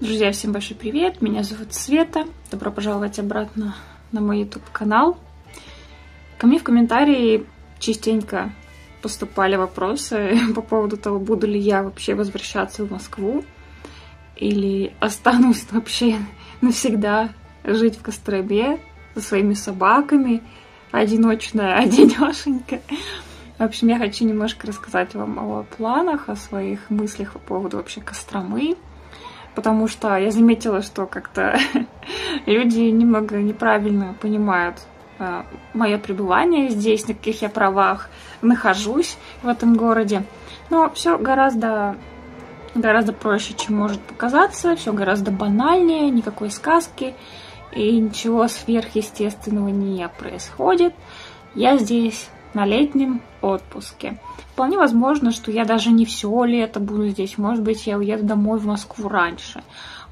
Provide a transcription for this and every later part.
Друзья, всем большой привет! Меня зовут Света. Добро пожаловать обратно на мой YouTube-канал. Ко мне в комментарии частенько поступали вопросы по поводу того, буду ли я вообще возвращаться в Москву или останусь вообще навсегда жить в Костроме со своими собаками, одиночная, одинешенька. В общем, я хочу немножко рассказать вам о планах, о своих мыслях по поводу вообще Костромы, потому что я заметила, что как-то люди немного неправильно понимают э, мое пребывание здесь, на каких я правах нахожусь в этом городе. Но все гораздо гораздо проще, чем может показаться, все гораздо банальнее, никакой сказки и ничего сверхъестественного не происходит. Я здесь на летнем отпуске. Вполне возможно, что я даже не все лето буду здесь. Может быть, я уеду домой в Москву раньше.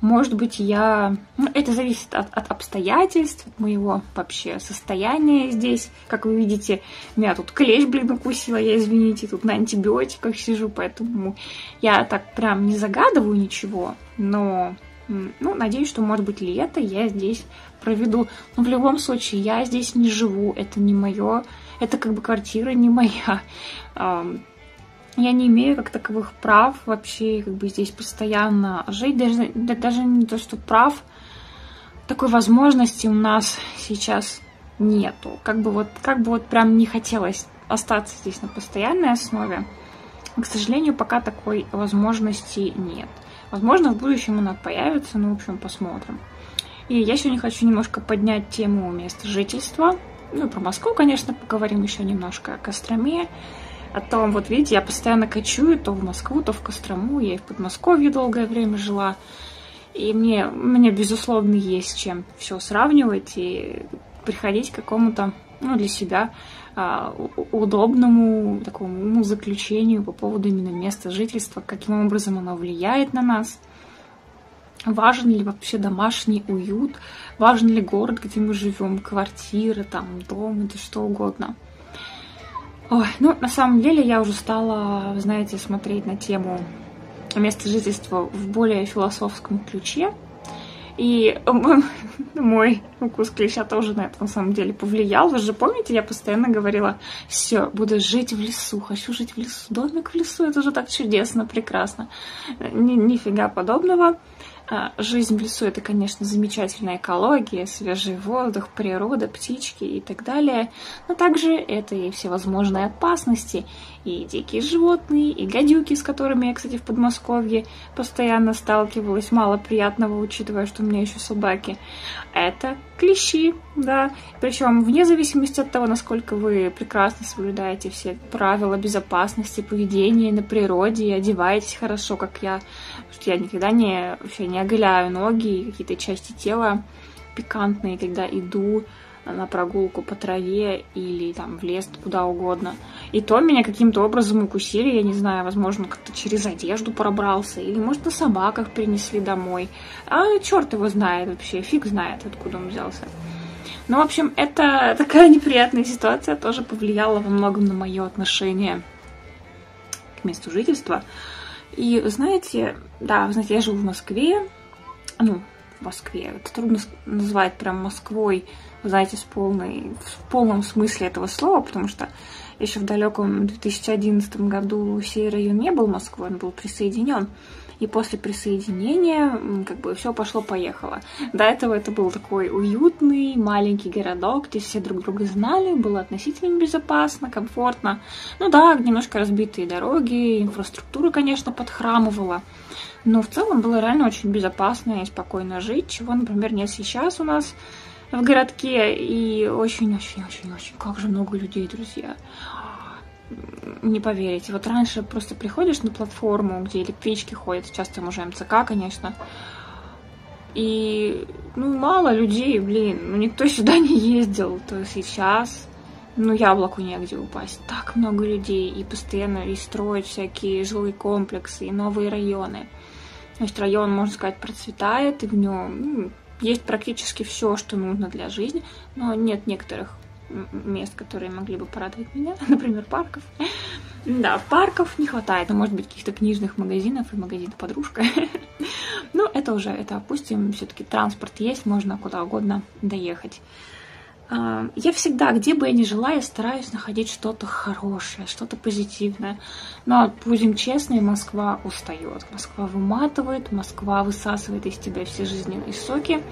Может быть, я... Ну, это зависит от, от обстоятельств, от моего вообще состояния здесь. Как вы видите, меня тут клещ, блин, укусила. Я, извините, тут на антибиотиках сижу, поэтому я так прям не загадываю ничего. Но, ну, надеюсь, что, может быть, лето я здесь проведу. Но в любом случае, я здесь не живу. Это не мое это как бы квартира не моя. Я не имею как таковых прав вообще как бы здесь постоянно жить. Даже, даже не то, что прав, такой возможности у нас сейчас нету. Как бы вот, как бы вот прям не хотелось остаться здесь на постоянной основе. К сожалению, пока такой возможности нет. Возможно, в будущем она появится, ну, в общем, посмотрим. И я сегодня хочу немножко поднять тему места жительства. Ну, про Москву, конечно, поговорим еще немножко о Костроме. О том, вот видите, я постоянно кочую то в Москву, то в Кострому. Я и в Подмосковье долгое время жила. И мне, мне безусловно, есть чем все сравнивать и приходить к какому-то, ну, для себя а, удобному такому заключению по поводу именно места жительства, каким образом оно влияет на нас – важен ли вообще домашний уют, важен ли город, где мы живем, квартира, там, дом, это что угодно. Ой, ну, на самом деле, я уже стала, знаете, смотреть на тему места жительства в более философском ключе. И мой укус клеща тоже на это на самом деле повлиял. Вы же помните, я постоянно говорила, все, буду жить в лесу, хочу жить в лесу, домик в лесу, это же так чудесно, прекрасно. Ни, нифига подобного. А, жизнь в лесу это, конечно, замечательная экология, свежий воздух, природа, птички и так далее. Но также это и всевозможные опасности, и дикие животные, и гадюки, с которыми я, кстати, в Подмосковье постоянно сталкивалась. Мало приятного, учитывая, что у меня еще собаки. Это клещи, да. Причем вне зависимости от того, насколько вы прекрасно соблюдаете все правила безопасности, поведения на природе и одеваетесь хорошо, как я. Что я никогда не, вообще не оголяю ноги и какие-то части тела пикантные, когда иду на прогулку по траве или там в лес, куда угодно. И то меня каким-то образом укусили, я не знаю, возможно, как-то через одежду пробрался, или, может, на собаках принесли домой. А черт его знает вообще, фиг знает, откуда он взялся. Ну, в общем, это такая неприятная ситуация тоже повлияла во многом на мое отношение к месту жительства. И знаете, да, вы знаете, я живу в Москве, ну, в Москве. Это трудно назвать прям Москвой, знаете, с полной, в полном смысле этого слова, потому что еще в далеком 2011 году сей район не был Москвой, он был присоединен. И после присоединения как бы все пошло-поехало. До этого это был такой уютный маленький городок, где все друг друга знали, было относительно безопасно, комфортно. Ну да, немножко разбитые дороги, инфраструктура, конечно, подхрамывала. Но в целом было реально очень безопасно и спокойно жить, чего, например, нет сейчас у нас в городке. И очень-очень-очень-очень, как же много людей, друзья. Не поверите. Вот раньше просто приходишь на платформу, где электрички ходят, сейчас там уже МЦК, конечно, и, ну, мало людей, блин, ну, никто сюда не ездил, то сейчас, ну, яблоку негде упасть. Так много людей, и постоянно и строят всякие жилые комплексы, и новые районы. То есть район, можно сказать, процветает, и в нем ну, есть практически все, что нужно для жизни, но нет некоторых мест, которые могли бы порадовать меня, например, парков. Да, парков не хватает, но, может быть, каких-то книжных магазинов и магазина подружка. Ну, это это уже, это опустим, все-таки транспорт есть, можно куда угодно доехать. А, я всегда, где бы я ни жила, я стараюсь находить что-то хорошее, что-то позитивное. Но, будем честны, Москва устает. Москва выматывает, Москва высасывает из тебя все жизненные соки.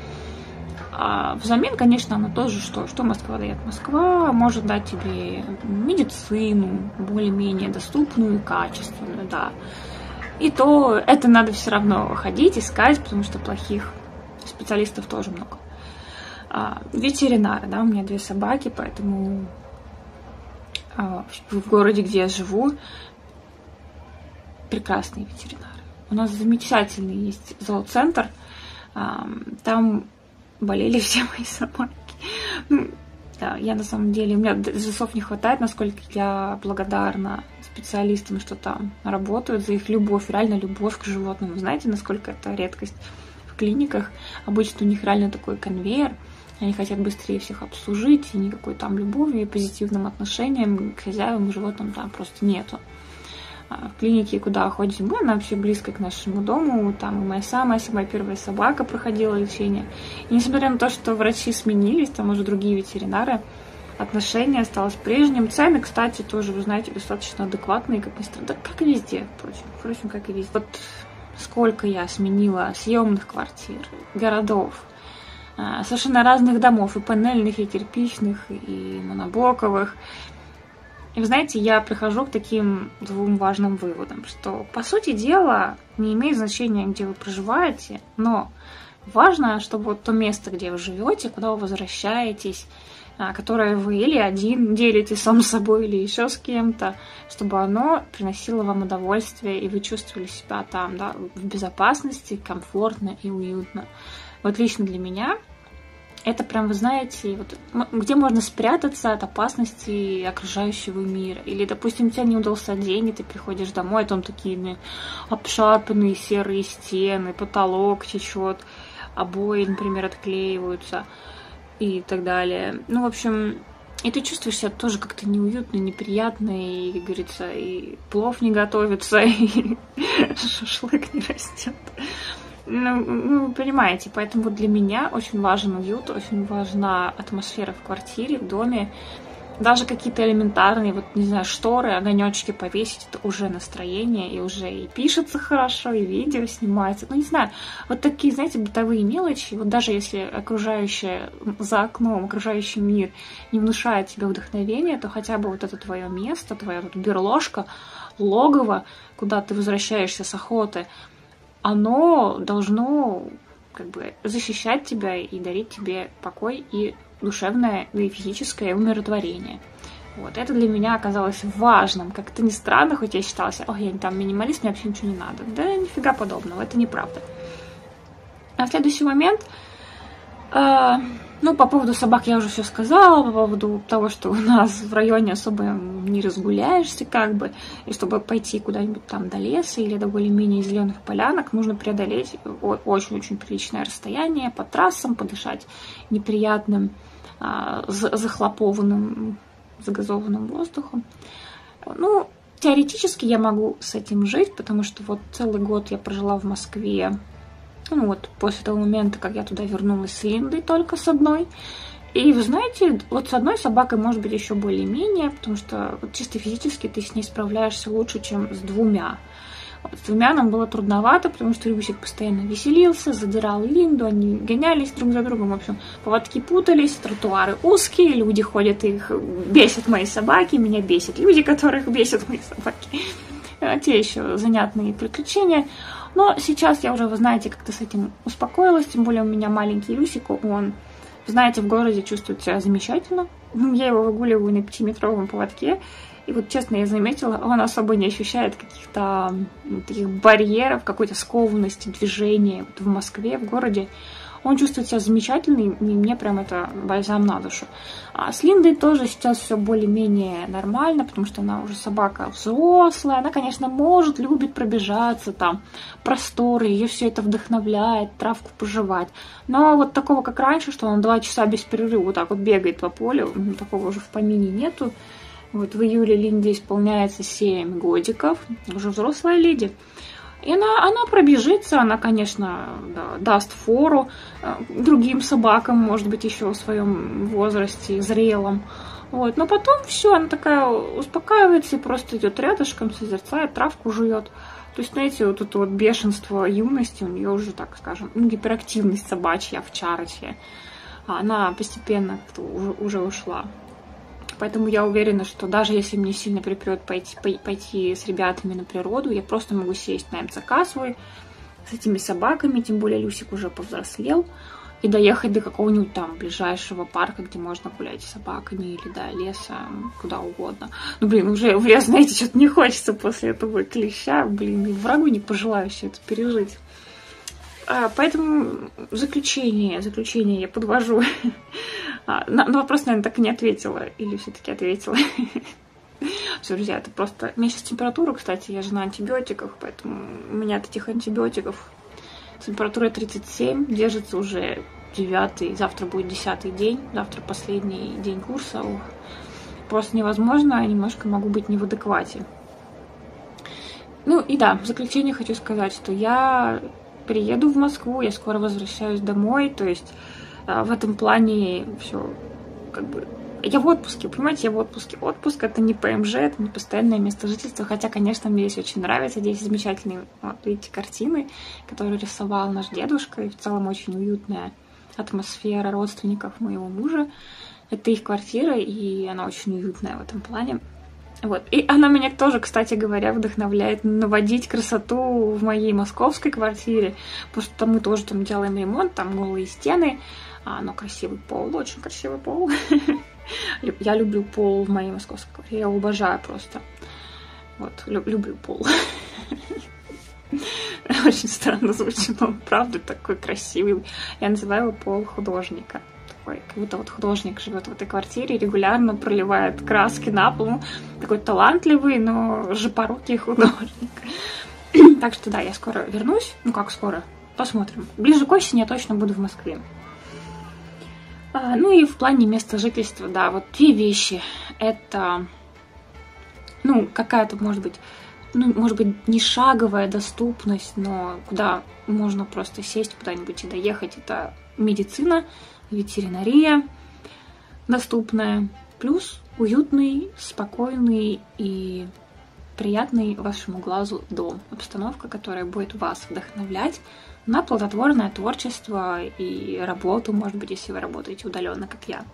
А взамен, конечно, она тоже что? Что Москва дает? Москва может дать тебе медицину более-менее доступную и качественную, да. И то это надо все равно ходить, искать, потому что плохих специалистов тоже много. А, ветеринары, да, у меня две собаки, поэтому а, в городе, где я живу, прекрасные ветеринары. У нас замечательный есть зооцентр, а, там болели все мои собаки. Ну, да, я на самом деле, у меня засов не хватает, насколько я благодарна специалистам, что там работают, за их любовь, реально любовь к животным. Знаете, насколько это редкость в клиниках? Обычно у них реально такой конвейер, они хотят быстрее всех обслужить, и никакой там любови и позитивным отношением к хозяевам и животным там просто нету. А в клинике, куда ходим мы, она вообще близко к нашему дому, там и моя самая, самая первая собака проходила лечение. И несмотря на то, что врачи сменились, там уже другие ветеринары, отношение осталось прежним. Цены, кстати, тоже, вы знаете, достаточно адекватные, как ни странно. Да, как и везде, впрочем. Впрочем, как и везде. Вот сколько я сменила съемных квартир, городов, совершенно разных домов, и панельных, и кирпичных, и моноблоковых. И вы знаете, я прихожу к таким двум важным выводам, что, по сути дела, не имеет значения, где вы проживаете, но важно, чтобы вот то место, где вы живете, куда вы возвращаетесь, а, которое вы или один делите сам с собой, или еще с кем-то, чтобы оно приносило вам удовольствие, и вы чувствовали себя там, да, в безопасности, комфортно и уютно. Вот лично для меня это прям, вы знаете, вот, где можно спрятаться от опасности окружающего мира. Или, допустим, у тебя не удался день, и ты приходишь домой, а там такие ну, обшарпанные серые стены, потолок течет, обои, например, отклеиваются и так далее. Ну, в общем, и ты чувствуешь себя тоже как-то неуютно, неприятно, и, как говорится, и плов не готовится, и шашлык не растет. Ну, ну, вы понимаете, поэтому для меня очень важен уют, очень важна атмосфера в квартире, в доме. Даже какие-то элементарные, вот, не знаю, шторы, огонечки повесить, это уже настроение, и уже и пишется хорошо, и видео снимается. Ну, не знаю, вот такие, знаете, бытовые мелочи, вот даже если окружающее за окном, окружающий мир не внушает тебе вдохновения, то хотя бы вот это твое место, твоя вот берложка, логово, куда ты возвращаешься с охоты – оно должно как бы защищать тебя и дарить тебе покой и душевное, и физическое умиротворение. Вот, это для меня оказалось важным. Как это ни странно, хоть я считала себя, ой, я там минималист, мне вообще ничего не надо. Да нифига подобного, это неправда. А следующий момент, ну, по поводу собак я уже все сказала, по поводу того, что у нас в районе особо не разгуляешься, как бы, и чтобы пойти куда-нибудь там до леса или до более-менее зеленых полянок, нужно преодолеть очень-очень приличное расстояние по трассам, подышать неприятным, а, захлопованным, загазованным воздухом. Ну, теоретически я могу с этим жить, потому что вот целый год я прожила в Москве ну вот после того момента, как я туда вернулась с Линдой только с одной. И вы знаете, вот с одной собакой может быть еще более-менее, потому что вот чисто физически ты с ней справляешься лучше, чем с двумя. Вот с двумя нам было трудновато, потому что Любусик постоянно веселился, задирал Линду, они гонялись друг за другом. В общем, поводки путались, тротуары узкие, люди ходят, их бесят мои собаки, меня бесят люди, которых бесят мои собаки. А те еще занятные приключения. Но сейчас я уже, вы знаете, как-то с этим успокоилась, тем более у меня маленький Люсик, он, знаете, в городе чувствует себя замечательно. Я его выгуливаю на пятиметровом поводке, и вот честно я заметила, он особо не ощущает каких-то таких барьеров, какой-то скованности движения вот в Москве, в городе. Он чувствует себя замечательно, и мне прям это бальзам на душу. А с Линдой тоже сейчас все более-менее нормально, потому что она уже собака взрослая. Она, конечно, может, любит пробежаться там, просторы, ее все это вдохновляет, травку пожевать. Но вот такого, как раньше, что она два часа без перерыва вот так вот бегает по полю, такого уже в помине нету. Вот в июле Линде исполняется 7 годиков, уже взрослая леди. И она, она пробежится, она, конечно, да, даст фору э, другим собакам, может быть, еще в своем возрасте, зрелом. Вот. Но потом все, она такая успокаивается и просто идет рядышком, созерцает, травку жует. То есть, знаете, вот это вот бешенство юности у нее уже, так скажем, ну, гиперактивность собачья, овчарочья, она постепенно уже, уже ушла. Поэтому я уверена, что даже если мне сильно припрет пойти, пойти с ребятами на природу, я просто могу сесть на МЦК свой с этими собаками, тем более Люсик уже повзрослел, и доехать до какого-нибудь там ближайшего парка, где можно гулять с собаками, или до леса, куда угодно. Ну, блин, уже, уже знаете, что-то не хочется после этого клеща, блин, и врагу не пожелаю все это пережить. А, поэтому заключение, заключение я подвожу. А, на, на вопрос, наверное, так и не ответила. Или все-таки ответила. Все, друзья, это просто... У меня сейчас температура, кстати, я же на антибиотиках, поэтому у меня от этих антибиотиков температура 37, держится уже девятый, завтра будет десятый день, завтра последний день курса. Просто невозможно, немножко могу быть не в адеквате. Ну и да, в заключение хочу сказать, что я приеду в Москву, я скоро возвращаюсь домой, то есть а, в этом плане все как бы я в отпуске, понимаете, я в отпуске. Отпуск это не ПМЖ, это не постоянное место жительства, хотя, конечно, мне здесь очень нравится. Здесь замечательные, вот, видите, картины, которые рисовал наш дедушка, и в целом очень уютная атмосфера родственников моего мужа. Это их квартира, и она очень уютная в этом плане. Вот. И она меня тоже, кстати говоря, вдохновляет наводить красоту в моей московской квартире, потому что мы тоже там делаем ремонт, там голые стены, а, но красивый пол, очень красивый пол. Я люблю пол в моей московской квартире, я обожаю просто. Вот, люблю пол. Очень странно звучит, но правда такой красивый. Я называю его пол художника такой, как будто вот художник живет в этой квартире, регулярно проливает краски на пол. Такой талантливый, но жопорукий художник. так что да, я скоро вернусь. Ну как скоро? Посмотрим. Ближе к осени я точно буду в Москве. А, ну и в плане места жительства, да, вот две вещи. Это, ну, какая-то, может быть, ну, может быть, не шаговая доступность, но куда можно просто сесть куда-нибудь и доехать, это медицина ветеринария доступная, плюс уютный, спокойный и приятный вашему глазу дом. Обстановка, которая будет вас вдохновлять на плодотворное творчество и работу, может быть, если вы работаете удаленно, как я.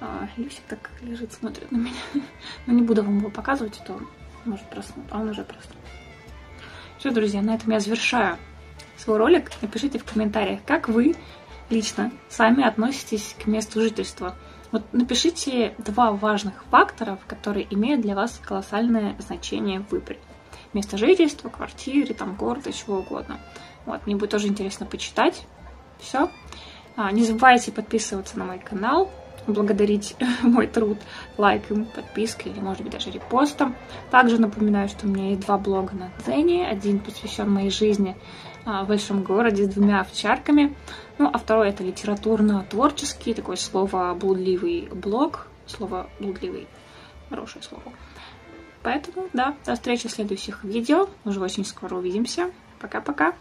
А, Люсик так лежит, смотрит на меня. Но не буду вам его показывать, а то может проснуть. А он уже проснул. Все, друзья, на этом я завершаю свой ролик. Напишите в комментариях, как вы лично сами относитесь к месту жительства. Вот напишите два важных фактора, которые имеют для вас колоссальное значение в выборе. Место жительства, квартиры, там, города, чего угодно. Вот, мне будет тоже интересно почитать. Все. А, не забывайте подписываться на мой канал, благодарить мой труд лайком, подпиской или, может быть, даже репостом. Также напоминаю, что у меня есть два блога на Дзене. Один посвящен моей жизни а, в большом городе с двумя овчарками. Ну, а второй это литературно-творческий, такое слово блудливый блог. Слово блудливый. Хорошее слово. Поэтому, да, до встречи в следующих видео. Уже очень скоро увидимся. Пока-пока.